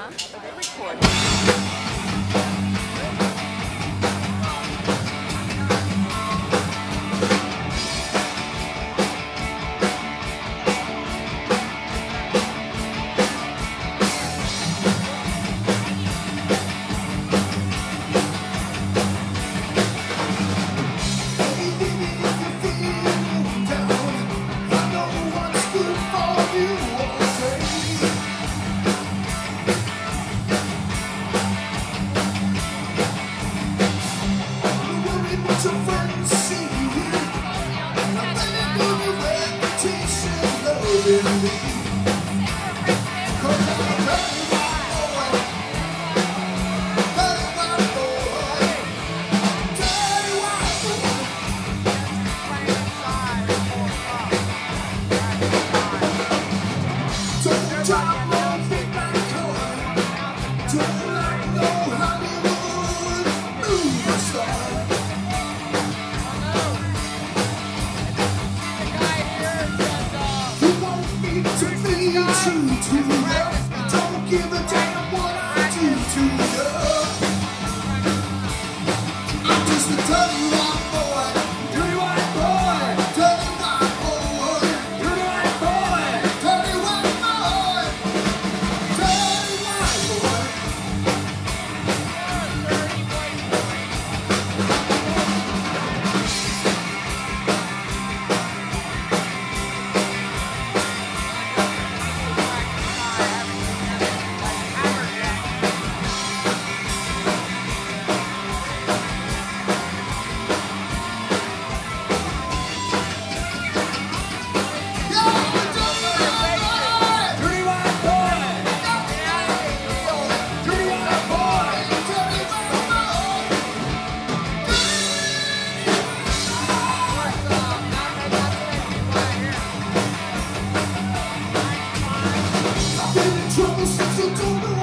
Huh? Recording. believe Don't give a damn what I do to I've been